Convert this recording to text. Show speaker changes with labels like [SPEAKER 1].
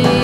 [SPEAKER 1] see.